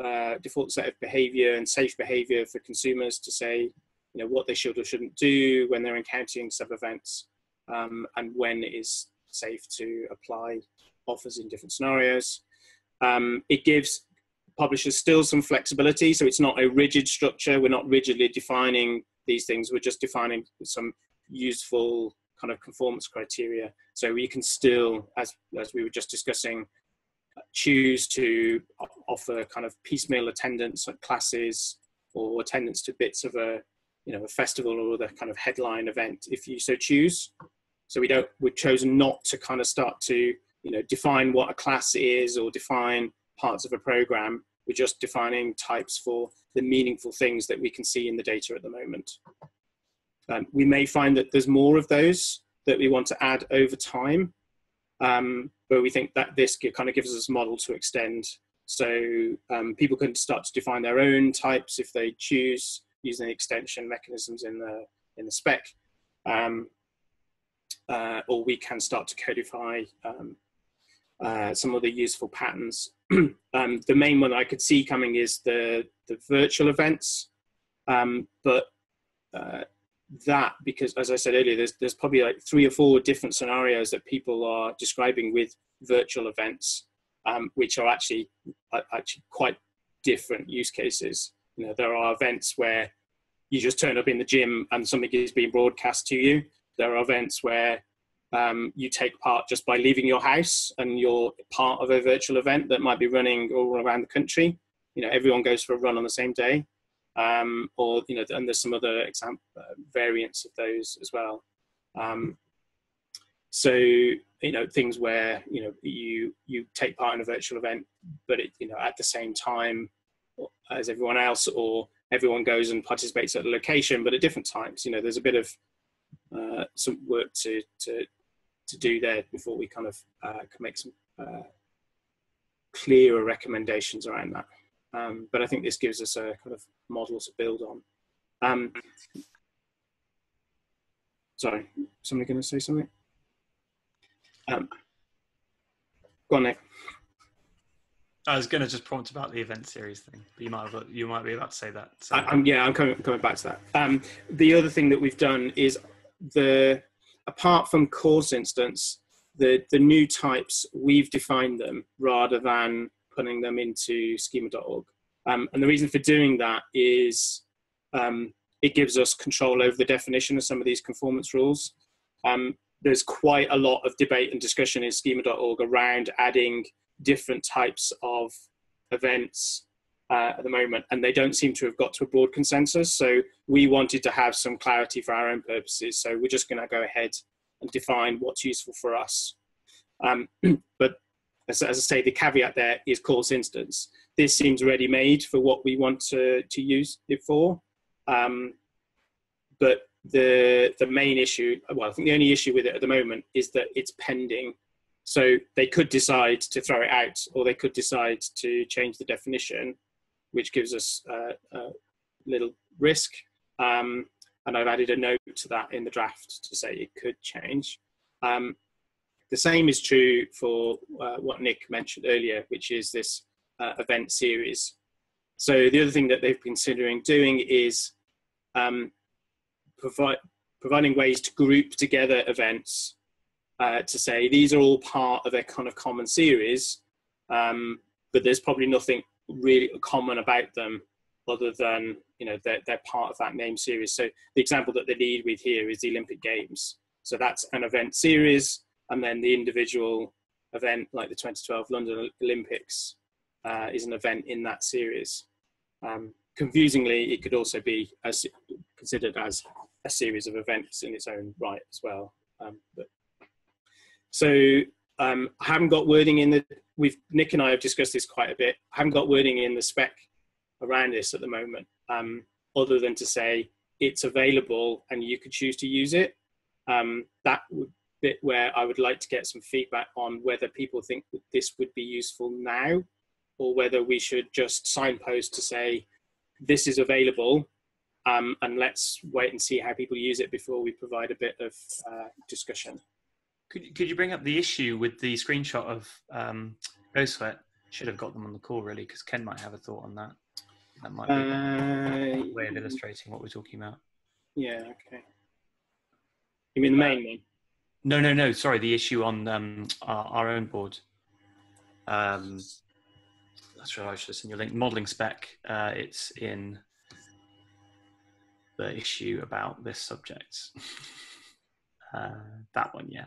uh, default set of behavior and safe behavior for consumers to say, you know, what they should or shouldn't do when they're encountering sub events um, and when it is safe to apply offers in different scenarios. Um, it gives publishers still some flexibility, so it's not a rigid structure. We're not rigidly defining these things. We're just defining some useful kind of conformance criteria. So we can still, as as we were just discussing, choose to offer kind of piecemeal attendance at classes or attendance to bits of a you know a festival or the kind of headline event if you so choose. So we don't we've chosen not to kind of start to you know define what a class is or define parts of a program. We're just defining types for the meaningful things that we can see in the data at the moment. Um, we may find that there's more of those that we want to add over time. Um, but we think that this kind of gives us a model to extend. So um, people can start to define their own types if they choose using the extension mechanisms in the in the spec, um, uh, or we can start to codify um, uh, some of the useful patterns. [clears throat] Um, the main one I could see coming is the the virtual events, um, but uh, that because as i said earlier there's, there's probably like three or four different scenarios that people are describing with virtual events um, which are actually actually quite different use cases. You know there are events where you just turn up in the gym and something is being broadcast to you. There are events where um, you take part just by leaving your house and you're part of a virtual event that might be running all around the country. You know everyone goes for a run on the same day um, or you know, and there's some other example uh, variants of those as well. Um, so you know, things where you know you you take part in a virtual event, but it you know at the same time as everyone else, or everyone goes and participates at a location, but at different times. You know, there's a bit of uh, some work to to to do there before we kind of uh, can make some uh, clearer recommendations around that. Um, but I think this gives us a kind of model to build on. Um, sorry, somebody going to say something? Um, go on, Nick. I was going to just prompt about the event series thing, but you might have, you might be about to say that. So. I, am yeah, I'm coming coming back to that. Um, the other thing that we've done is the apart from course instance, the the new types we've defined them rather than putting them into schema.org. Um, and the reason for doing that is um, it gives us control over the definition of some of these conformance rules. Um, there's quite a lot of debate and discussion in schema.org around adding different types of events uh, at the moment, and they don't seem to have got to a broad consensus. So we wanted to have some clarity for our own purposes. So we're just going to go ahead and define what's useful for us. Um, [clears throat] but as, as I say, the caveat there is course instance. This seems ready made for what we want to, to use it for. Um, but the the main issue, well, I think the only issue with it at the moment is that it's pending. So they could decide to throw it out, or they could decide to change the definition, which gives us a little risk. Um, and I've added a note to that in the draft to say it could change. Um, the same is true for uh, what Nick mentioned earlier, which is this uh, event series. So the other thing that they've been considering doing is um, provide, providing ways to group together events uh, to say these are all part of a kind of common series, um, but there's probably nothing really common about them other than you know they're, they're part of that name series. So the example that they lead with here is the Olympic Games. So that's an event series, and then the individual event, like the 2012 London Olympics, uh, is an event in that series. Um, confusingly, it could also be as considered as a series of events in its own right as well. Um, but, so um, I haven't got wording in the. We've Nick and I have discussed this quite a bit. I haven't got wording in the spec around this at the moment, um, other than to say it's available and you could choose to use it. Um, that would bit where I would like to get some feedback on whether people think that this would be useful now, or whether we should just signpost to say this is available, um, and let's wait and see how people use it before we provide a bit of uh, discussion. Could could you bring up the issue with the screenshot of um, GoSweat? Should have got them on the call really, because Ken might have a thought on that. That might be uh, a way of illustrating what we're talking about. Yeah. Okay. You mean the main one? No, no, no. Sorry, the issue on um, our, our, own board. Um, that's right. I should have seen your link. Modeling spec. Uh, it's in the issue about this subject. [laughs] uh, that one, yeah.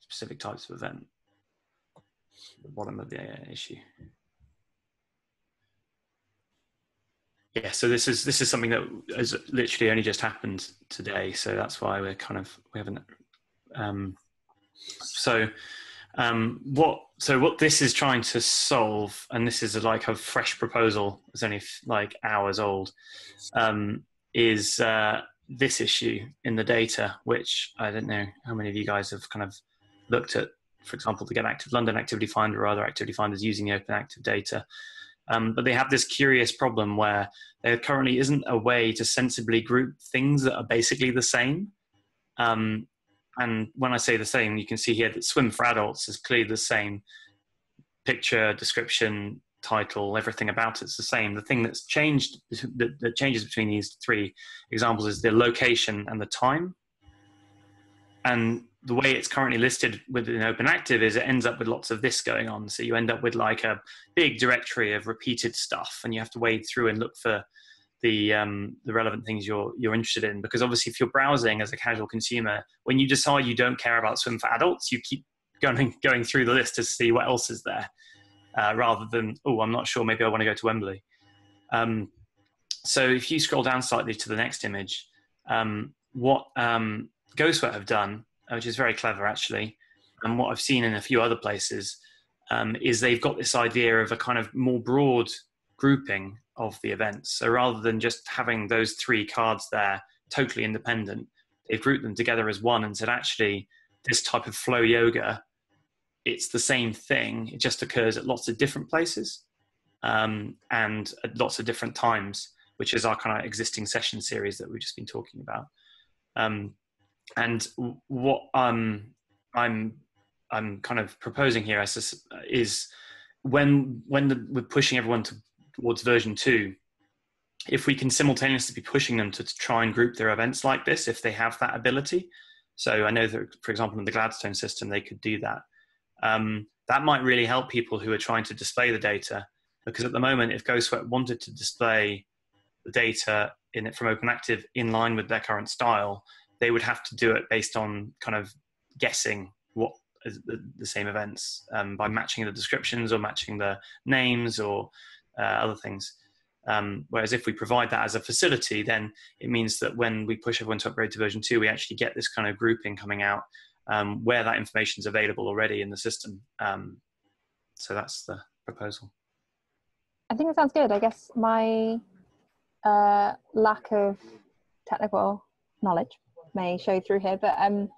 Specific types of event. The bottom of the uh, issue. Yeah, so this is this is something that has literally only just happened today, so that's why we're kind of we haven't. Um, so um, what so what this is trying to solve, and this is like a fresh proposal, it's only like hours old, um, is uh, this issue in the data, which I don't know how many of you guys have kind of looked at, for example, the Get Active London Activity Finder or other activity finders using the OpenActive data. Um, but they have this curious problem where there currently isn't a way to sensibly group things that are basically the same. Um, and when I say the same, you can see here that Swim for Adults is clearly the same picture, description, title, everything about it's the same. The thing that's changed, that, changes between these three examples is the location and the time. And the way it's currently listed within OpenActive is it ends up with lots of this going on. So you end up with like a big directory of repeated stuff, and you have to wade through and look for the um, the relevant things you're you're interested in. Because obviously, if you're browsing as a casual consumer, when you decide you don't care about swim for adults, you keep going [laughs] going through the list to see what else is there, uh, rather than oh, I'm not sure, maybe I want to go to Wembley. Um, so if you scroll down slightly to the next image, um, what um, GoSweat have done which is very clever actually. And what I've seen in a few other places um, is they've got this idea of a kind of more broad grouping of the events. So rather than just having those three cards there totally independent, they've grouped them together as one and said, actually, this type of flow yoga, it's the same thing. It just occurs at lots of different places um, and at lots of different times, which is our kind of existing session series that we've just been talking about. Um, and what um, I'm I'm kind of proposing here is, is when when the, we're pushing everyone to, towards version two, if we can simultaneously be pushing them to, to, try and group their events like this, if they have that ability. So I know that, for example, in the Gladstone system, they could do that. Um, that might really help people who are trying to display the data, because at the moment, if GoSweat wanted to display the data in it from OpenActive in line with their current style, they would have to do it based on kind of guessing what the, the same events um, by matching the descriptions or matching the names or uh, other things. Um, whereas if we provide that as a facility, then it means that when we push everyone to upgrade to version two, we actually get this kind of grouping coming out um, where that information is available already in the system. Um, so that's the proposal. I think it sounds good. I guess my uh, lack of technical knowledge may show through here. But um,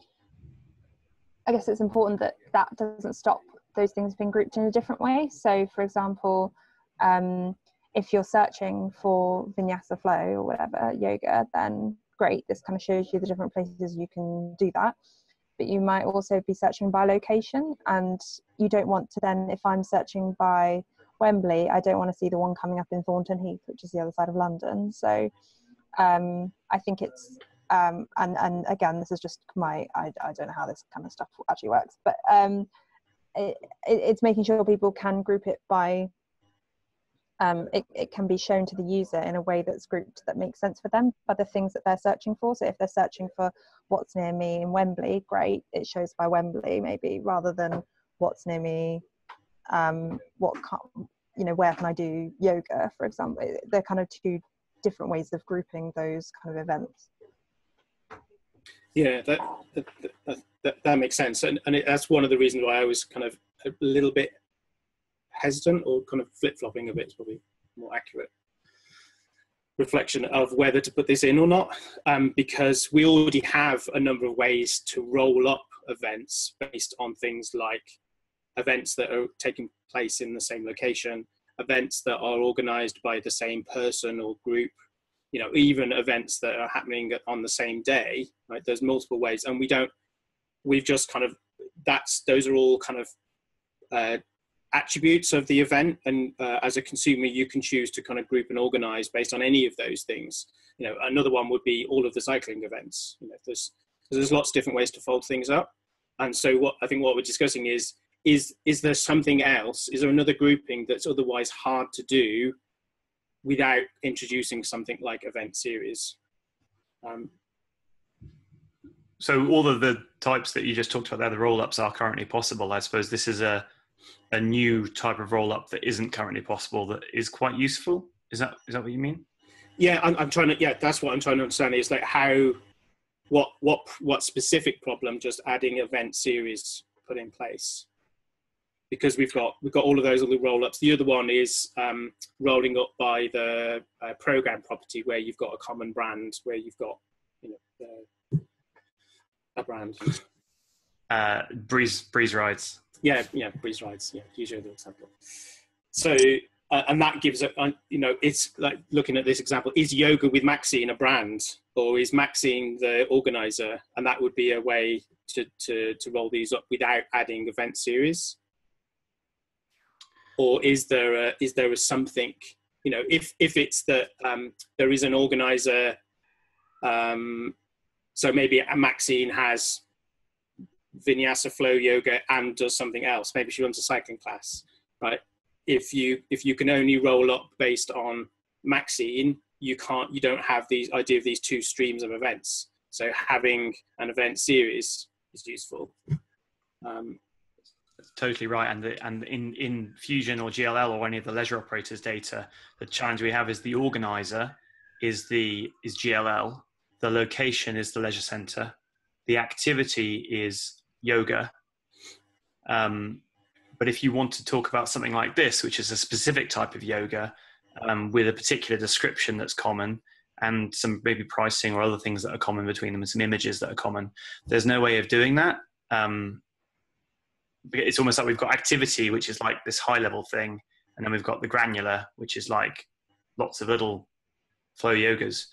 I guess it's important that that doesn't stop those things being grouped in a different way. So, for example, um, if you're searching for vinyasa flow or whatever yoga, then great. This kind of shows you the different places you can do that. but you might also be searching by location and you don't want to then if i'm searching by wembley i don't want to see the one coming up in thornton heath which is the other side of london so um, i think it's um, and and again this is just my I, I don't know how this kind of stuff actually works but um, it, it, it's making sure people can group it by um, it, it can be shown to the user in a way that's grouped that makes sense for them by the things that they're searching for. So if they're searching for what's near me in Wembley, great, it shows by Wembley maybe rather than what's near me, um, what can, you know, where can I do yoga, for example. They're kind of two different ways of grouping those kind of events. Yeah, that that, that, that, that makes sense, and, and it, that's one of the reasons why I was kind of a little bit hesitant or kind of flip flopping a bit is probably more accurate reflection of whether to put this in or not, um, because we already have a number of ways to roll up events based on things like events that are taking place in the same location, events that are organized by the same person or group, you know, even events that are happening on the same day, right? There's multiple ways, and we don't, we've just kind of, that's, those are all kind of uh, attributes of the event and uh, as a consumer you can choose to kind of group and organize based on any of those things. You know another one would be all of the cycling events. You know there's there's lots of different ways to fold things up. And so what i think what we're discussing is is is there something else? Is there another grouping that's otherwise hard to do without introducing something like event series? Um, so all of the types that you just talked about there the roll-ups are currently possible. I suppose this is a a new type of roll up that isn't currently possible that is quite useful. Is that is that what you mean? Yeah, I'm, I'm trying to. Yeah, that's what I'm trying to understand. Is like how, what what what specific problem just adding event series put in place? Because we've got we've got all of those little roll ups. The other one is um, rolling up by the uh, program property where you've got a common brand where you've got you know uh, a brand. Uh, breeze breeze rides yeah, yeah, breeze rides. Yeah, usually the example. So, uh, and that gives a, you know, it's like looking at this example: is yoga with Maxine a brand, or is Maxine the organizer? And that would be a way to to to roll these up without adding event series. Or is there a is there a something? You know, if if it's that um, there is an organizer, um, so maybe Maxine has vinyasa flow yoga and does something else. Maybe she runs a cycling class right? If you if you can only roll up based on maxine you can't you don't have these idea of these two streams of events. So having an event series is useful. Um, totally right. And the, and in in fusion or gll or any of the leisure operators data the challenge we have is the organizer is the is gll the location is the leisure center. The activity is yoga. Um, but if you want to talk about something like this, which is a specific type of yoga um, with a particular description that's common and some maybe pricing or other things that are common between them and some images that are common, there's no way of doing that. Um, it's almost like we've got activity, which is like this high level thing, and then we've got the granular, which is like lots of little flow yogas.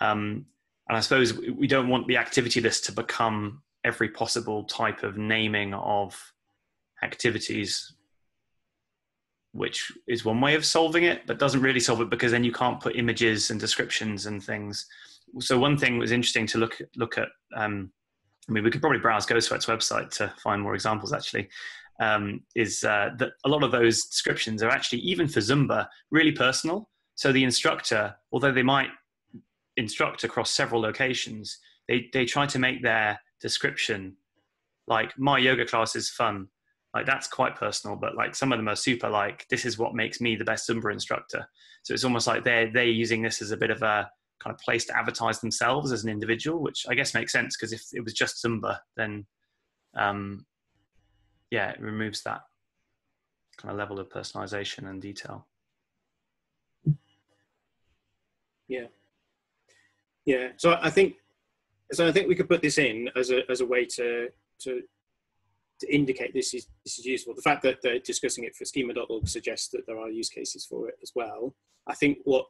Um, and I suppose we don't want the activity list to become every possible type of naming of activities which is one way of solving it but doesn't really solve it because then you can't put images and descriptions and things. So one thing was interesting to look look at um, i mean we could probably browse GoSweat's website to find more examples actually um, is uh, that a lot of those descriptions are actually even for zumba really personal. So the instructor although they might instruct across several locations they, they try to make their description. Like my yoga class is fun. Like that's quite personal but like some of them are super like this is what makes me the best zumba instructor. So it's almost like they're they're using this as a bit of a kind of place to advertise themselves as an individual which i guess makes sense because if it was just zumba then um yeah it removes that kind of level of personalization and detail. Yeah. Yeah. So i think so I think we could put this in as a as a way to to to indicate this is this is useful. The fact that they're discussing it for schema.org suggests that there are use cases for it as well. I think what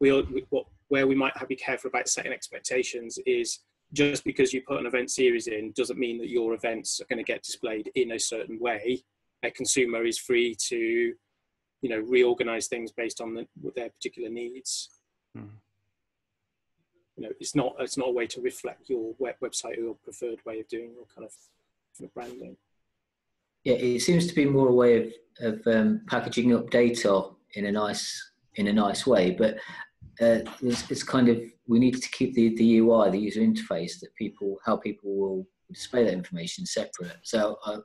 we what where we might have to be careful about setting expectations is just because you put an event series in doesn't mean that your events are going to get displayed in a certain way. A consumer is free to, you know, reorganize things based on the, their particular needs. Mm. You know, it's not it's not a way to reflect your web website or your preferred way of doing your kind of, of branding. Yeah, it seems to be more a way of of um, packaging up data in a nice in a nice way, but uh, it's, it's, kind of we need to keep the, the UI, the user interface, that people how people will display that information separate. So uh,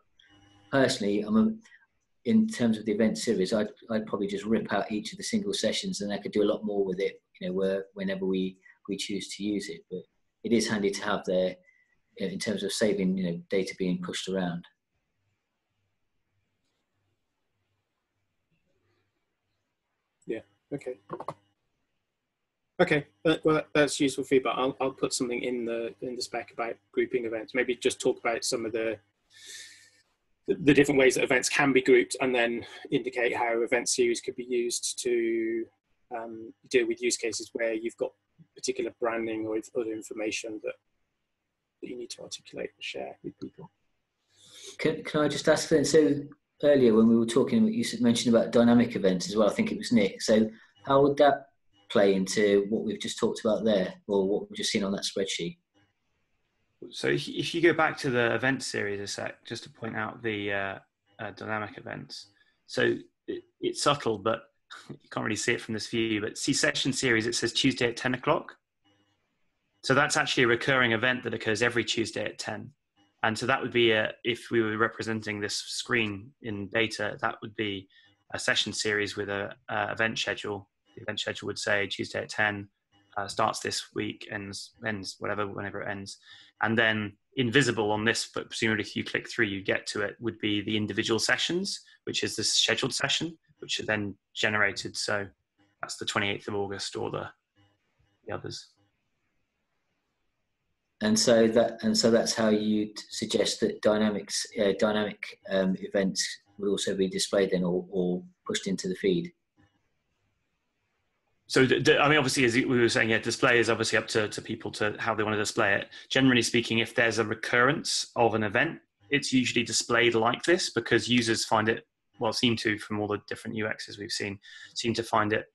personally, I'm a, in terms of the event series, I'd, I'd probably just rip out each of the single sessions, and I could do a lot more with it. You know, where whenever we we choose to use it, but it is handy to have there in terms of saving you know data being pushed around. Yeah. Okay. Okay, well that's useful feedback. I'll, I'll put something in the in the spec about grouping events. Maybe just talk about some of the the different ways that events can be grouped, and then indicate how event series could be used to um, deal with use cases where you've got particular branding or other information that, that you need to articulate and share with people. Can, can I just ask then? So earlier when we were talking, you mentioned about dynamic events as well. I think it was Nick. So how would that play into what we've just talked about there, or what we've just seen on that spreadsheet? So if you go back to the event series a sec, just to point out the uh, uh, dynamic events. So it, it's subtle, but you can't really see it from this view. But see session series, it says Tuesday at 10 o'clock. So that's actually a recurring event that occurs every Tuesday at 10. And so that would be a, if we were representing this screen in data, that would be a session series with a, a event schedule the event schedule would say Tuesday at 10 uh, starts this week, ends, ends whatever, whenever it ends. And then invisible on this, but presumably if you click through, you get to it, would be the individual sessions, which is the scheduled session, which are then generated. So that's the 28th of August or the, the others. And so that and so that's how you'd suggest that dynamics uh, dynamic um, events would also be displayed then or, or pushed into the feed so I mean, obviously, as we were saying, yeah, display is obviously up to, to people to how they want to display it. Generally speaking, if there's a recurrence of an event, it's usually displayed like this because users find it, well, seem to from all the different UXs we've seen, seem to find it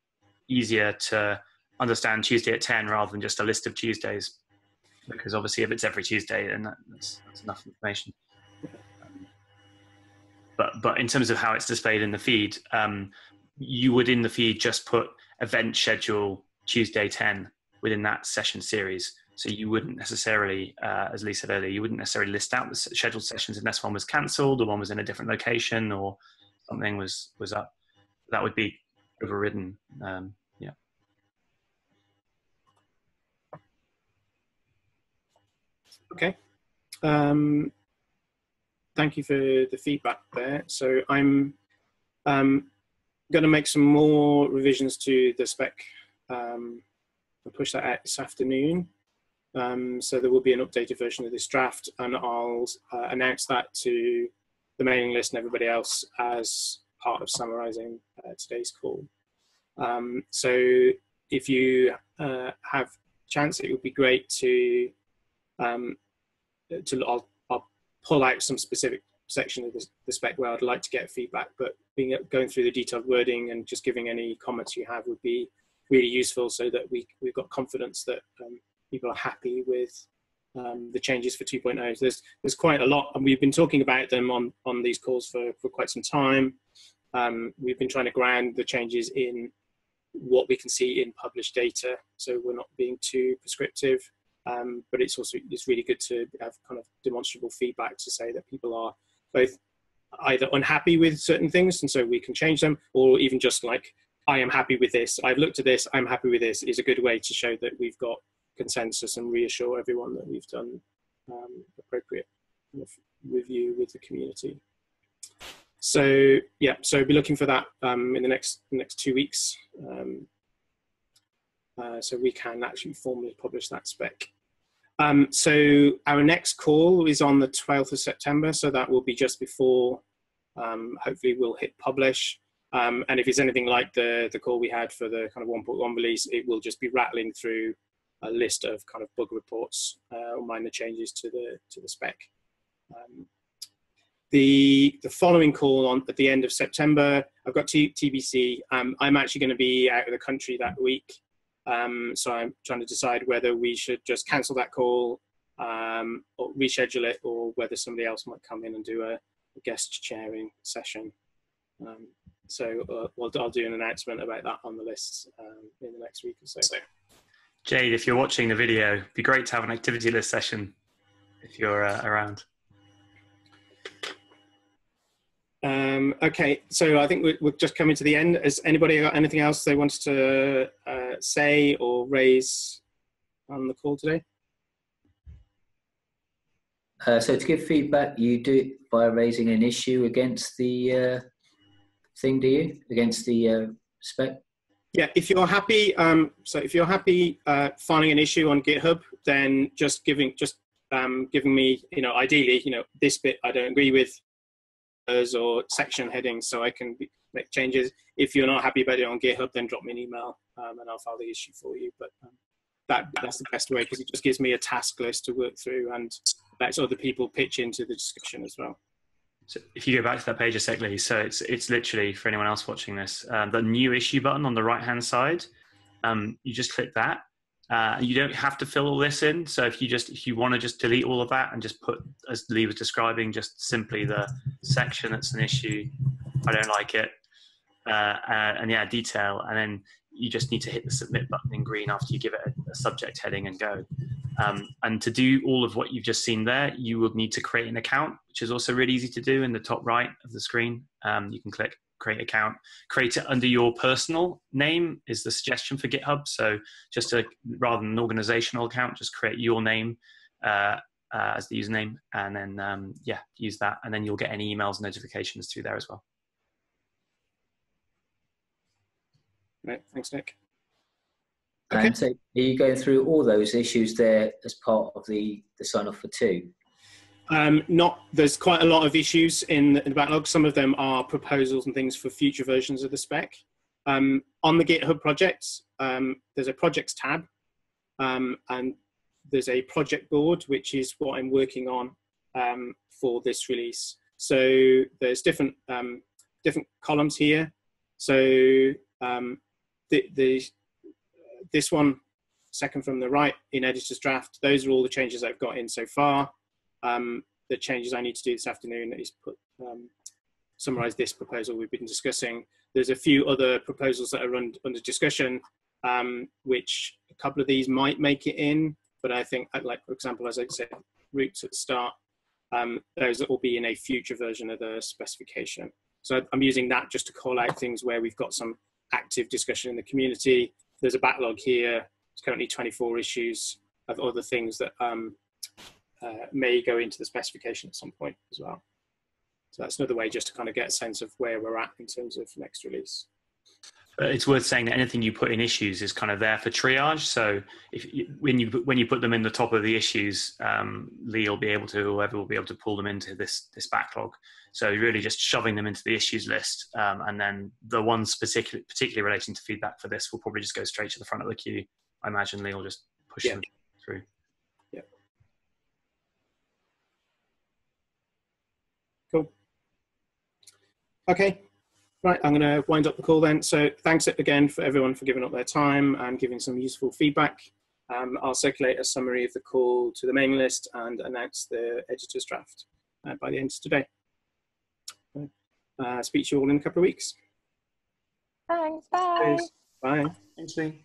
easier to understand Tuesday at 10 rather than just a list of Tuesdays. Because obviously, if it's every Tuesday, then that's, that's enough information. but but in terms of how it's displayed in the feed, um, you would in the feed just put event schedule Tuesday 10 within that session series. So you wouldn't necessarily, uh, as Lee said earlier, you wouldn't necessarily list out the scheduled sessions unless one was cancelled or one was in a different location or something was was up. That would be overridden. Um, yeah. Okay. Um, thank you for the feedback there. So I'm um, going to make some more revisions to the spec um, and push that out this afternoon. Um, so there will be an updated version of this draft and I'll uh, announce that to the mailing list and everybody else as part of summarizing uh, today's call. Um, so if you uh, have chance, it would be great to, um, to I'll, I'll pull out some specific section of the, the, spec where I'd like to get feedback, but being going through the detailed wording and just giving any comments you have would be really useful so that we, we've got confidence that um, people are happy with um, the changes for 2.0. There's, there's quite a lot, and we've been talking about them on, on these calls for, for quite some time. Um, we've been trying to ground the changes in what we can see in published data, so we're not being too prescriptive. Um, but it's also it's really good to have kind of demonstrable feedback to say that people are both either unhappy with certain things and so we can change them or even just like i am happy with this i've looked at this i'm happy with this is a good way to show that we've got consensus and reassure everyone that we've done um, appropriate review with the community. So yeah so be looking for that um, in the next next two weeks. Um, uh, so we can actually formally publish that spec. Um, so our next call is on the 12th of September, so that will be just before, um, hopefully we'll hit publish. Um, and if it's anything like the, the call we had for the kind of 1.1 release, it will just be rattling through a list of kind of bug reports uh, or minor changes to the to the spec. Um, the the following call on at the end of September, I've got T- TBC. Um, I'm actually going to be out of the country that week, um, so I'm trying to decide whether we should just cancel that call um, or reschedule it, or whether somebody else might come in and do a, a guest chairing session. Um, so uh, we'll, I'll do an announcement about that on the list um, in the next week or so. Jade, if you're watching the video, it'd be great to have an activity list session if you're uh, around. Um, okay, so I think we're, we're, just coming to the end. Has anybody got anything else they wanted to uh, say or raise on the call today? Uh, so to give feedback, you do it by raising an issue against the uh, thing, do you? Against the uh, spec? Yeah, if you're happy, um, so if you're happy uh, finding an issue on GitHub, then just giving just um, giving me, you know, ideally, you know, this bit I don't agree with, or section headings, so I can make changes. If you're not happy about it on GitHub, then drop me an email um, and I'll file the issue for you. But um, that that's the best way because it just gives me a task list to work through and lets other people pitch into the discussion as well. So if you go back to that page a secondly, so it's it's literally for anyone else watching this, um, the new issue button on the right hand side. Um, you just click that. Uh, you don't have to fill all this in. So if you just if you want to just delete all of that and just put, as Lee was describing, just simply the section that's an issue. I don't like it, uh, uh, and yeah, detail, and then you just need to hit the submit button in green after you give it a, a subject heading and go. Um, and to do all of what you've just seen there, you will need to create an account, which is also really easy to do in the top right of the screen. Um, you can click create account, create it under your personal name is the suggestion for GitHub. So just rather than an organizational account, just create your name uh, uh, as the username and then, um, yeah, use that. And then you'll get any emails and notifications through there as well. Right, thanks, Nick. Okay. And so are you going through all those issues there as part of the, the sign off for two? Um, not there's quite a lot of issues in the, in the, backlog. Some of them are proposals and things for future versions of the spec. Um, on the GitHub projects, um, there's a projects tab, um, and there's a project board, which is what I'm working on um, for this release. So there's different um, different columns here. So the, the this one, second from the right in editor's draft, those are all the changes I've got in so far. Um, the changes I need to do this afternoon is put um, summarize this proposal we've been discussing. There's a few other proposals that are under discussion, um, which a couple of these might make it in, but I think, like for example, as I said, routes at the start, um, those will be in a future version of the specification. So I'm using that just to call out things where we've got some active discussion in the community. There's a backlog here. It's currently 24 issues of other things that um, uh, may go into the specification at some point as well. So that's another way just to kind of get a sense of where we're at in terms of next release. It's worth saying that anything you put in issues is kind of there for triage. So if you, when you when you put them in the top of the issues, um, Lee will be able to, whoever will be able to pull them into this this backlog. So really just shoving them into the issues list, um, and then the ones particularly particularly relating to feedback for this will probably just go straight to the front of the queue. I imagine Lee will just push yeah. them through. Yeah. Cool. Okay. Right, I'm going to wind up the call then. So thanks again for everyone for giving up their time and giving some useful feedback. Um, I'll circulate a summary of the call to the mailing list and announce the editor's draft uh, by the end of today. Uh, speak to you all in a couple of weeks. Thanks. Bye. Bye. Thanks, Lee.